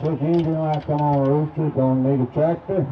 Quick engine I'm on the rooster, gonna need a tractor.